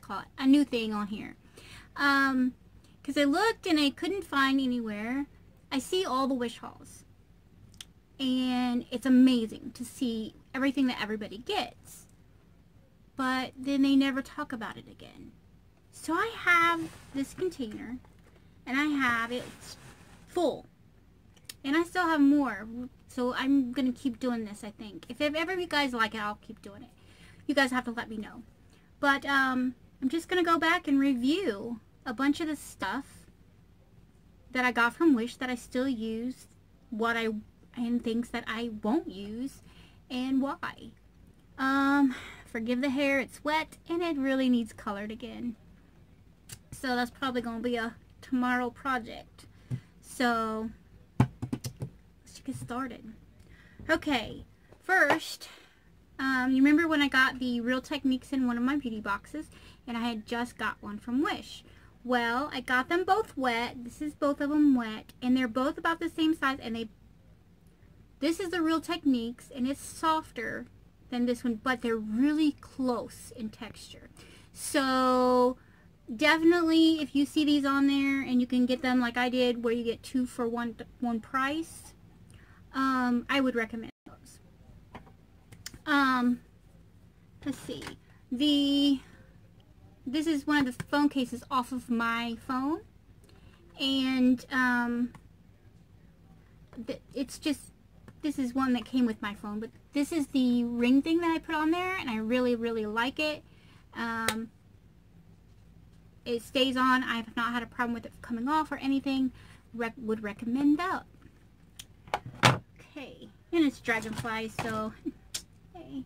call it. A new thing on here. Um, because I looked and I couldn't find anywhere. I see all the wish hauls. And it's amazing to see everything that everybody gets. But then they never talk about it again. So I have this container and I have it full. And I still have more. So I'm going to keep doing this, I think. If ever you guys like it, I'll keep doing it. You guys have to let me know. But um, I'm just going to go back and review a bunch of the stuff that I got from Wish that I still use, what I, and things that I won't use, and why. Um, forgive the hair, it's wet, and it really needs colored again. So that's probably going to be a tomorrow project. So, let's get started. Okay, first, um, you remember when I got the Real Techniques in one of my beauty boxes, and I had just got one from Wish. Well, I got them both wet. This is both of them wet, and they're both about the same size, and they, this is the Real Techniques, and it's softer than this one, but they're really close in texture. So, definitely if you see these on there and you can get them like I did where you get two for one one price um, I would recommend those um, let's see the this is one of the phone cases off of my phone and um, it's just this is one that came with my phone but this is the ring thing that I put on there and I really really like it um, it stays on. I have not had a problem with it coming off or anything. Re would recommend that. Okay. And it's Dragonfly, so... hey.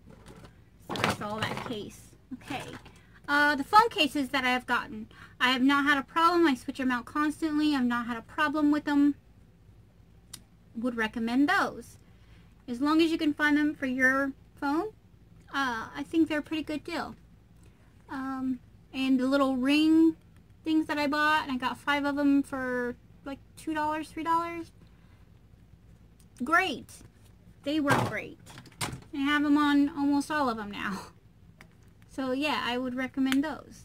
Sorry for all that case. Okay. Uh, the phone cases that I have gotten. I have not had a problem. I switch them out constantly. I've not had a problem with them. Would recommend those. As long as you can find them for your phone, uh, I think they're a pretty good deal. Um, and the little ring things that I bought and I got five of them for like $2, $3. Great. They work great. I have them on almost all of them now. So yeah, I would recommend those.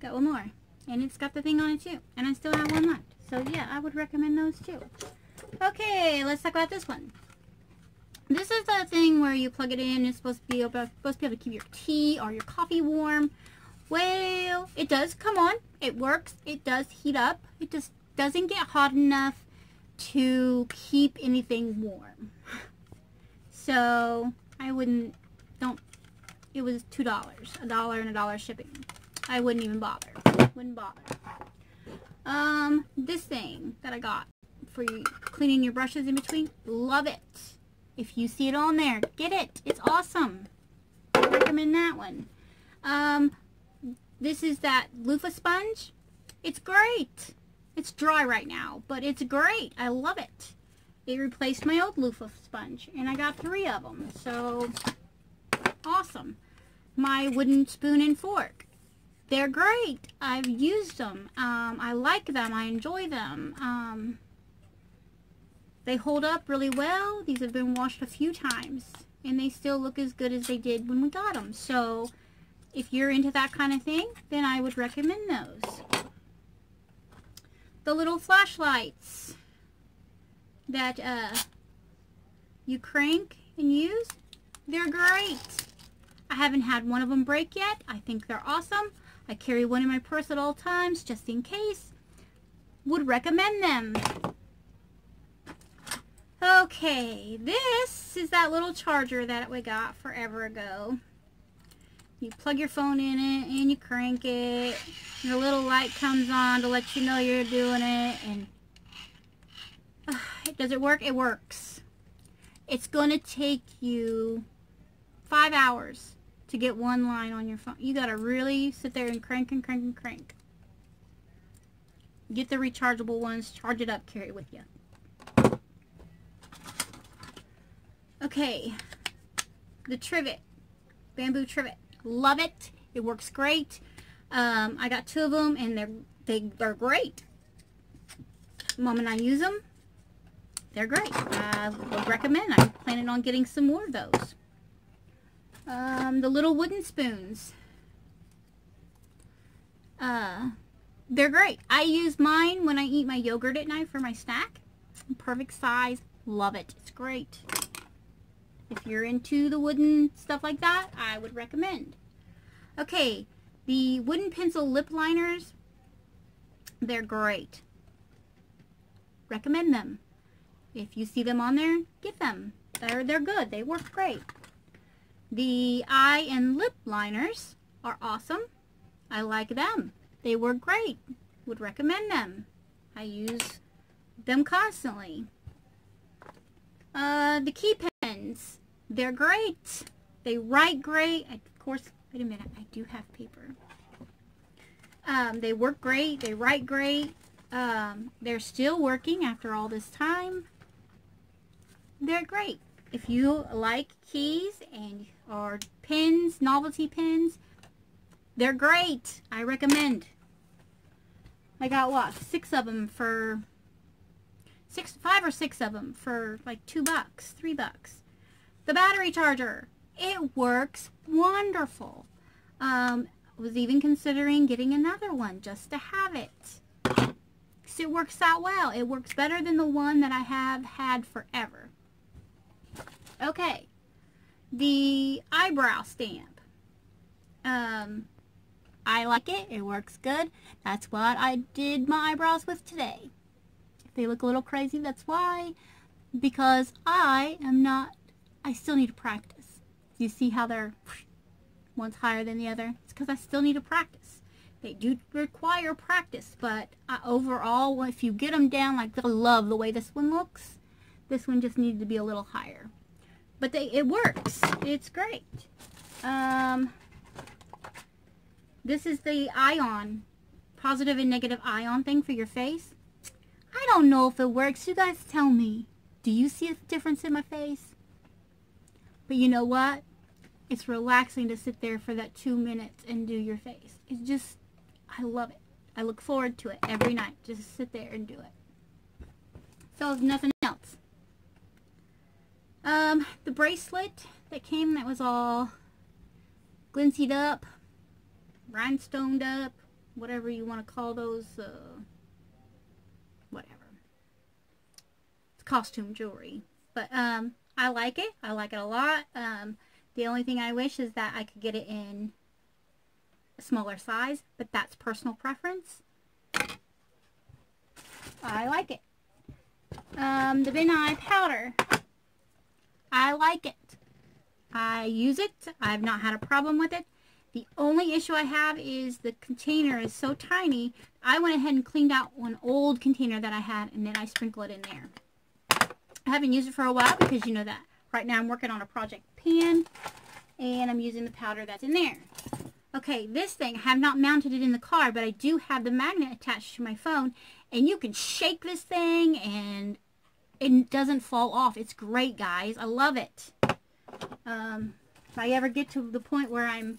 Got one more. And it's got the thing on it too. And I still have one left. So yeah, I would recommend those too. Okay, let's talk about this one. This is the thing where you plug it in. It's supposed to be able, supposed to be able to keep your tea or your coffee warm. Well, it does come on. It works. It does heat up. It just doesn't get hot enough to keep anything warm. So, I wouldn't, don't, it was $2. A dollar and a dollar shipping. I wouldn't even bother. Wouldn't bother. Um, this thing that I got for you cleaning your brushes in between. Love it. If you see it on there, get it. It's awesome. I recommend that one. Um, this is that loofah sponge. It's great. It's dry right now, but it's great. I love it. It replaced my old loofah sponge, and I got three of them. So, awesome. My wooden spoon and fork. They're great. I've used them. Um, I like them. I enjoy them. Um, they hold up really well. These have been washed a few times. And they still look as good as they did when we got them. So, if you're into that kind of thing, then I would recommend those. The little flashlights that uh, you crank and use, they're great. I haven't had one of them break yet. I think they're awesome. I carry one in my purse at all times just in case. Would recommend them. Okay, this is that little charger that we got forever ago. You plug your phone in it and you crank it. The little light comes on to let you know you're doing it. And uh, does it work? It works. It's going to take you five hours to get one line on your phone. You got to really sit there and crank and crank and crank. Get the rechargeable ones, charge it up, carry it with you. Okay, the trivet, bamboo trivet. Love it. It works great. Um, I got two of them and they're, they, they're great. The moment I use them, they're great. I would recommend. I'm planning on getting some more of those. Um, the little wooden spoons. Uh, they're great. I use mine when I eat my yogurt at night for my snack. Perfect size. Love it. It's great. If you're into the wooden stuff like that, I would recommend. Okay, the wooden pencil lip liners, they're great. Recommend them. If you see them on there, get them. They're, they're good. They work great. The eye and lip liners are awesome. I like them. They work great. Would recommend them. I use them constantly. Uh, the key pens. They're great. They write great. I, of course, wait a minute. I do have paper. Um, they work great. They write great. Um, they're still working after all this time. They're great. If you like keys and or pins, novelty pins, they're great. I recommend. I got what? Six of them for six, five or six of them for like two bucks, three bucks. The battery charger, it works wonderful. Um, was even considering getting another one just to have it. It works out well. It works better than the one that I have had forever. Okay, the eyebrow stamp. Um, I like it. It works good. That's what I did my eyebrows with today. If they look a little crazy, that's why. Because I am not, I still need to practice. You see how they're one's higher than the other? It's because I still need to practice. They do require practice, but uh, overall, if you get them down, like I love the way this one looks, this one just needed to be a little higher. But they, it works. It's great. Um, this is the ion, positive and negative ion thing for your face. I don't know if it works. You guys tell me. Do you see a difference in my face? But you know what? It's relaxing to sit there for that two minutes and do your face. It's just, I love it. I look forward to it every night. Just sit there and do it. So if nothing else. Um, the bracelet that came that was all glincied up, rhinestoned up, whatever you want to call those, uh, whatever. It's costume jewelry. But, um, I like it. I like it a lot. Um, the only thing I wish is that I could get it in a smaller size, but that's personal preference. I like it. Um, the Ben Nye powder. I like it. I use it. I've not had a problem with it. The only issue I have is the container is so tiny. I went ahead and cleaned out one old container that I had and then I sprinkle it in there. I haven't used it for a while because you know that right now I'm working on a project pan and I'm using the powder that's in there. Okay, this thing, I have not mounted it in the car, but I do have the magnet attached to my phone and you can shake this thing and it doesn't fall off. It's great, guys. I love it. Um, if I ever get to the point where I'm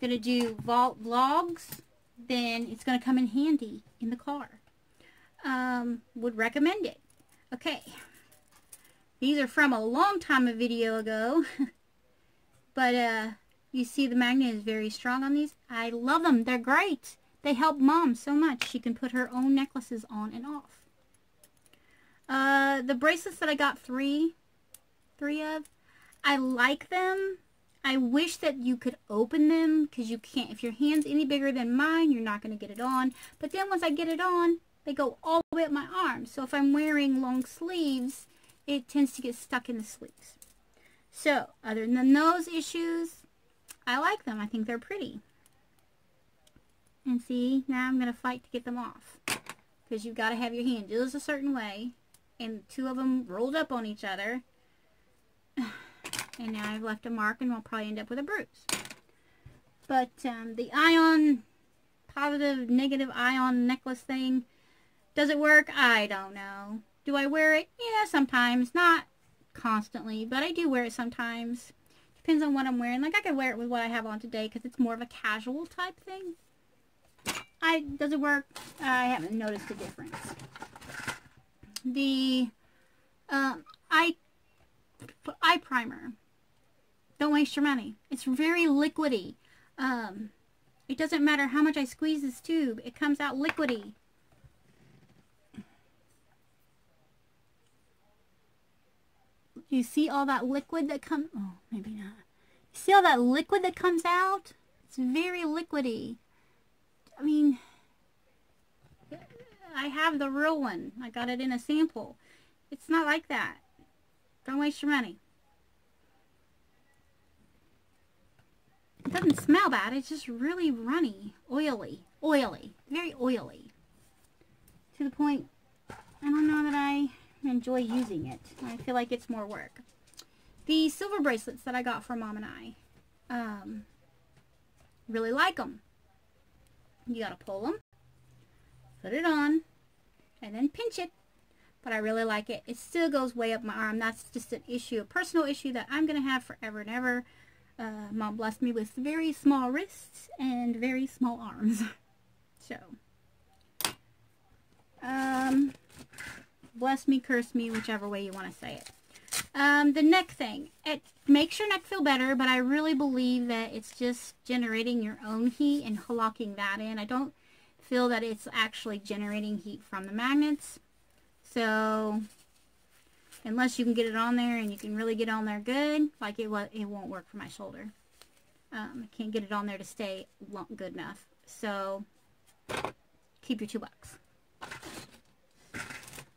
going to do vault vlogs, then it's going to come in handy in the car. Um, would recommend it. Okay. These are from a long time a video ago. but uh, you see the magnet is very strong on these. I love them. They're great. They help mom so much. She can put her own necklaces on and off. Uh, the bracelets that I got three, three of, I like them. I wish that you could open them because you can't. If your hand's any bigger than mine, you're not going to get it on. But then once I get it on, they go all the way up my arm. So if I'm wearing long sleeves, it tends to get stuck in the sleeves. So other than those issues, I like them. I think they're pretty. And see, now I'm going to fight to get them off. Because you've got to have your hand just a certain way and two of them rolled up on each other. And now I've left a mark and I'll probably end up with a bruise. But um, the ion, positive, negative ion necklace thing, does it work? I don't know. Do I wear it? Yeah, sometimes. Not constantly, but I do wear it sometimes. Depends on what I'm wearing. Like I could wear it with what I have on today because it's more of a casual type thing. I Does it work? I haven't noticed a difference the uh, eye eye primer. Don't waste your money. It's very liquidy. Um, it doesn't matter how much I squeeze this tube. It comes out liquidy. You see all that liquid that comes... Oh, maybe not. You see all that liquid that comes out? It's very liquidy. I mean, have the real one. I got it in a sample. It's not like that. Don't waste your money. It doesn't smell bad. It's just really runny, oily, oily, very oily. To the point, I don't know that I enjoy using it. I feel like it's more work. The silver bracelets that I got for Mom and I, um, really like them. You gotta pull them, put it on, and then pinch it. But I really like it. It still goes way up my arm. That's just an issue, a personal issue that I'm gonna have forever and ever. Uh, Mom blessed me with very small wrists and very small arms. so, um, bless me, curse me, whichever way you want to say it. Um, the neck thing. It makes your neck feel better, but I really believe that it's just generating your own heat and locking that in. I don't feel that it's actually generating heat from the magnets. So, unless you can get it on there and you can really get on there good, like it, it won't work for my shoulder. Um, I can't get it on there to stay long, good enough. So, keep your two bucks.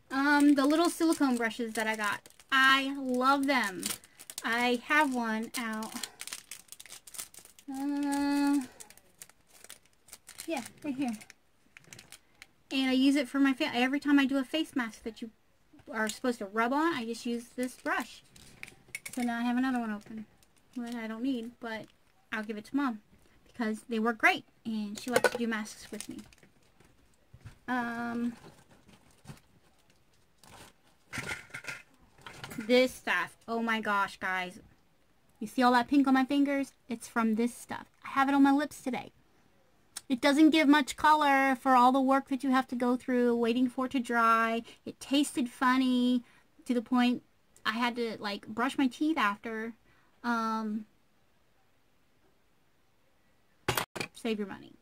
Um, the little silicone brushes that I got. I love them. I have one out. Uh, yeah, right here. And I use it for my face. Every time I do a face mask that you are supposed to rub on, I just use this brush. So now I have another one open. That I don't need, but I'll give it to Mom. Because they work great. And she likes to do masks with me. Um, this stuff. Oh my gosh, guys. You see all that pink on my fingers? It's from this stuff. I have it on my lips today. It doesn't give much color for all the work that you have to go through waiting for it to dry. It tasted funny to the point I had to like brush my teeth after. Um, save your money.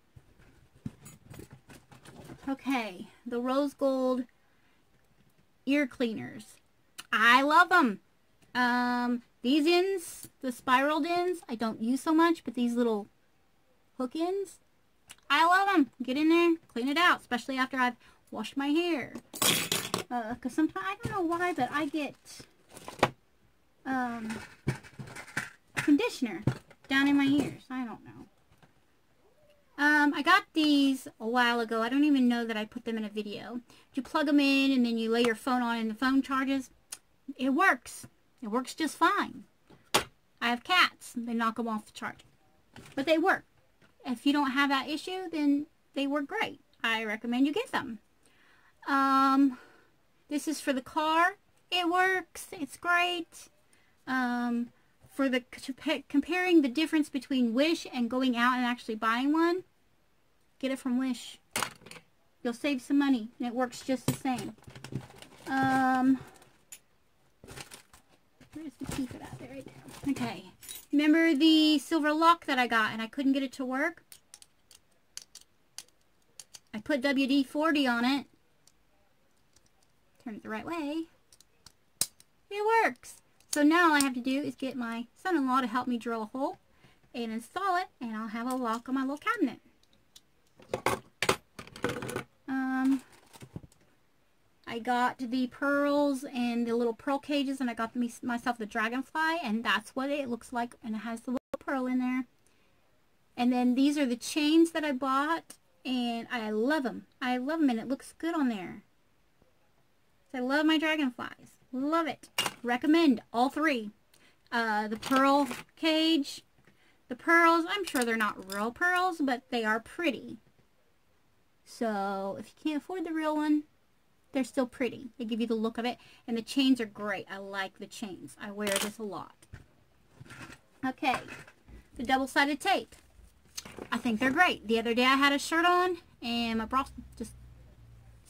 Okay, the rose gold ear cleaners. I love them. Um, these ends, the spiraled ends, I don't use so much, but these little hook ends, I love them. Get in there, clean it out, especially after I've washed my hair. Because uh, sometimes, I don't know why, but I get um, conditioner down in my ears. I don't know. Um, I got these a while ago. I don't even know that I put them in a video. You plug them in and then you lay your phone on and the phone charges it works. It works just fine. I have cats. They knock them off the chart. But they work. If you don't have that issue, then they work great. I recommend you get them. Um, this is for the car. It works. It's great. Um, for the comparing the difference between Wish and going out and actually buying one, get it from Wish. You'll save some money, and it works just the same. Um, Where's the key for that? There, right there. Okay. Remember the silver lock that I got and I couldn't get it to work? I put WD-40 on it. Turn it the right way. It works. So now all I have to do is get my son-in-law to help me drill a hole and install it and I'll have a lock on my little cabinet. Um, I got the pearls and the little pearl cages and I got me, myself the dragonfly and that's what it looks like and it has the little pearl in there. And then these are the chains that I bought and I love them. I love them and it looks good on there. So I love my dragonflies. Love it. Recommend all three. Uh, the pearl cage. The pearls, I'm sure they're not real pearls, but they are pretty. So if you can't afford the real one, they're still pretty. They give you the look of it. And the chains are great. I like the chains. I wear this a lot. Okay. The double-sided tape. I think they're great. The other day I had a shirt on and my bra just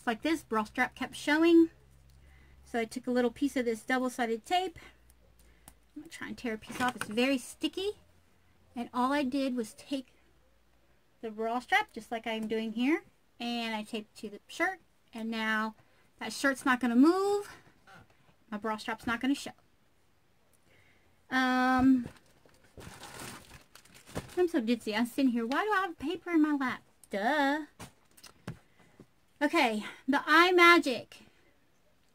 like this. Bra strap kept showing. So I took a little piece of this double-sided tape, I'm going to try and tear a piece off. It's very sticky. And all I did was take the bra strap, just like I'm doing here, and I taped to the shirt. And now that shirt's not going to move. My bra strap's not going to show. Um, I'm so ditzy. I'm sitting here. Why do I have paper in my lap? Duh. Okay, the iMagic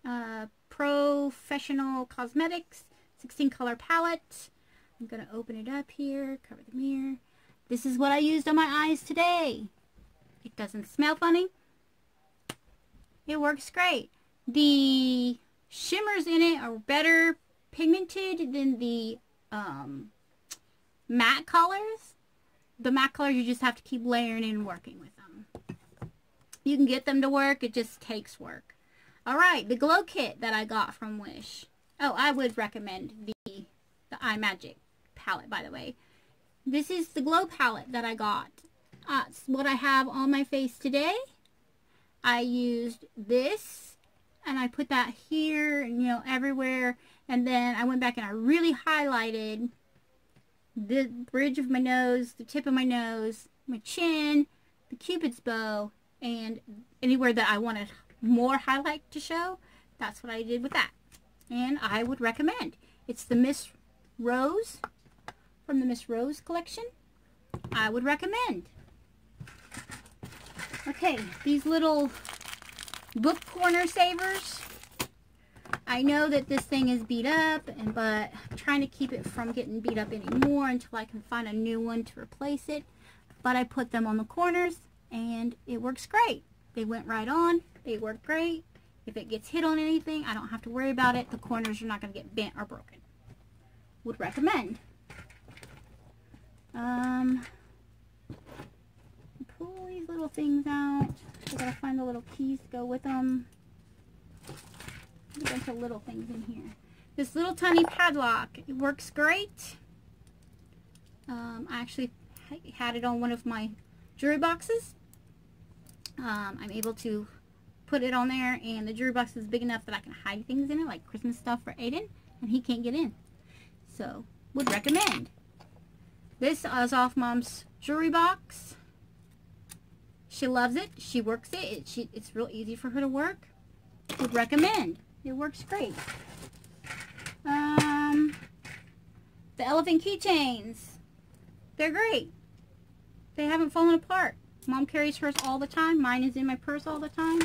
uh, Professional Cosmetics 16 color palette. I'm going to open it up here, cover the mirror. This is what I used on my eyes today. It doesn't smell funny. It works great. The shimmers in it are better pigmented than the um, matte colors. The matte colors you just have to keep layering and working with them. You can get them to work. It just takes work. All right, the glow kit that I got from Wish. Oh, I would recommend the the iMagic palette, by the way. This is the glow palette that I got. Uh, it's what I have on my face today. I used this, and I put that here, and, you know, everywhere. And then I went back and I really highlighted the bridge of my nose, the tip of my nose, my chin, the cupid's bow, and anywhere that I wanted more highlight to show, that's what I did with that. And I would recommend. It's the Miss Rose from the Miss Rose collection. I would recommend. Okay, these little book corner savers. I know that this thing is beat up, and but I'm trying to keep it from getting beat up anymore until I can find a new one to replace it. But I put them on the corners and it works great. They went right on. They work great. If it gets hit on anything, I don't have to worry about it. The corners are not going to get bent or broken. Would recommend. Um, pull these little things out. I gotta find the little keys to go with them. A bunch of little things in here. This little tiny padlock, it works great. Um, I actually had it on one of my jewelry boxes. Um, I'm able to put it on there and the jewelry box is big enough that I can hide things in it like Christmas stuff for Aiden and he can't get in. So, would recommend. This is off Mom's jewelry box. She loves it. She works it. it she, it's real easy for her to work. Would recommend. It works great. Um, the elephant keychains. They're great. They haven't fallen apart. Mom carries hers all the time. Mine is in my purse all the time.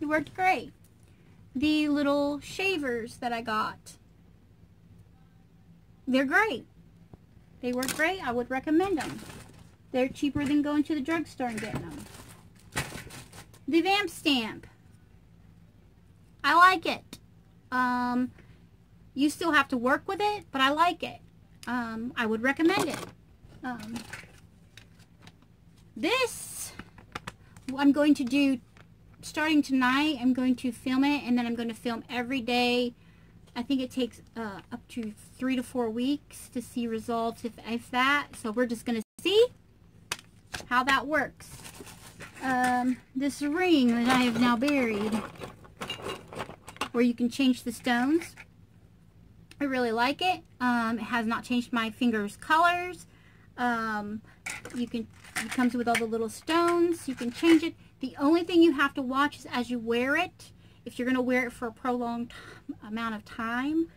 It worked great. The little shavers that I got. They're great. They work great. I would recommend them. They're cheaper than going to the drugstore and getting them. The Vamp Stamp. I like it. Um, you still have to work with it, but I like it. Um, I would recommend it. Um, this, I'm going to do, starting tonight, I'm going to film it, and then I'm going to film every day. I think it takes uh, up to three to four weeks to see results, if, if that. So we're just going to see how that works. Um, this ring that I have now buried, where you can change the stones. I really like it. Um, it has not changed my fingers' colors. Um, you can, it comes with all the little stones. You can change it. The only thing you have to watch is as you wear it, if you're going to wear it for a prolonged amount of time,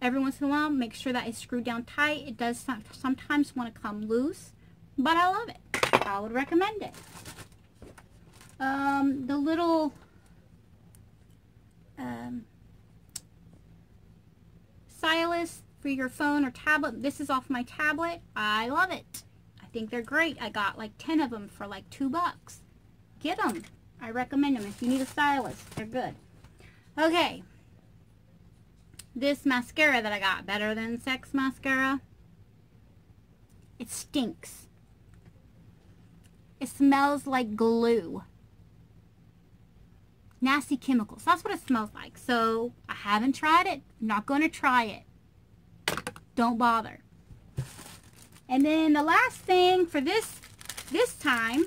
every once in a while, make sure that it's screwed down tight. It does sometimes want to come loose, but I love it. I would recommend it. Um, the little um, stylus for your phone or tablet. This is off my tablet. I love it. I think they're great. I got like 10 of them for like two bucks. Get them. I recommend them if you need a stylus. They're good. Okay. This mascara that I got, Better Than Sex Mascara. It stinks. It smells like glue. Nasty chemicals. That's what it smells like. So, I haven't tried it. I'm not going to try it. Don't bother. And then the last thing for this this time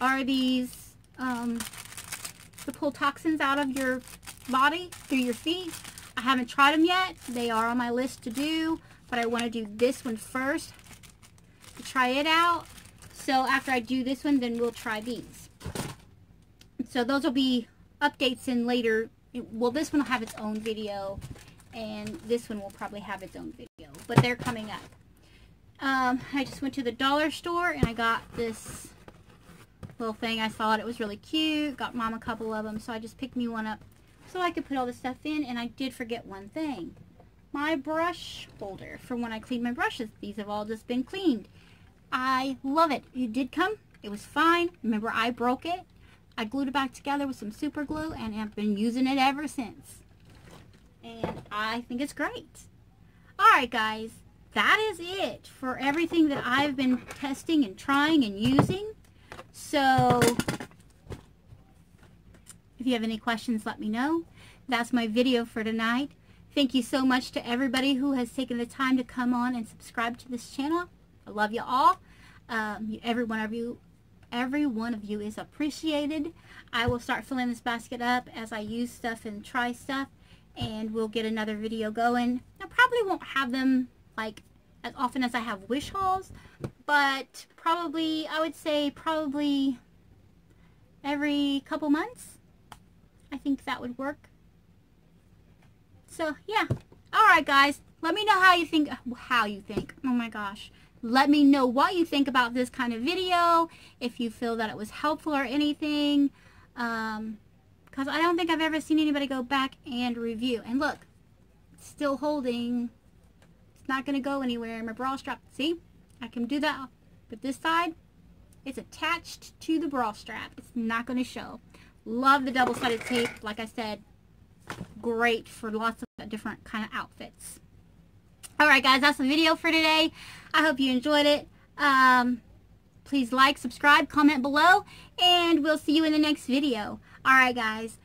are these um, to pull toxins out of your body through your feet. I haven't tried them yet. They are on my list to do, but I want to do this one first to try it out. So after I do this one, then we'll try these. So those will be updates in later. Well, this one will have its own video, and this one will probably have its own video, but they're coming up. Um, I just went to the dollar store and I got this little thing. I thought it was really cute. Got mom a couple of them, so I just picked me one up so I could put all the stuff in. And I did forget one thing. My brush holder for when I clean my brushes. These have all just been cleaned. I love it. It did come. It was fine. Remember, I broke it. I glued it back together with some super glue and have been using it ever since. And I think it's great. Alright guys, that is it for everything that I've been testing and trying and using. So, if you have any questions, let me know. That's my video for tonight. Thank you so much to everybody who has taken the time to come on and subscribe to this channel. I love you all. Um, every one of you, every one of you is appreciated. I will start filling this basket up as I use stuff and try stuff, and we'll get another video going. I probably won't have them like as often as I have wish hauls, but probably, I would say probably every couple months. I think that would work. So, yeah. Alright, guys. Let me know how you think, how you think. Oh my gosh. Let me know what you think about this kind of video, if you feel that it was helpful or anything. Um, because I don't think I've ever seen anybody go back and review. And look, still holding It's not going to go anywhere. My bra strap, see? I can do that. But this side, it's attached to the bra strap. It's not going to show. Love the double-sided tape. Like I said, great for lots of different kind of outfits. Alright guys, that's the video for today. I hope you enjoyed it. Um, please like, subscribe, comment below, and we'll see you in the next video. Alright guys,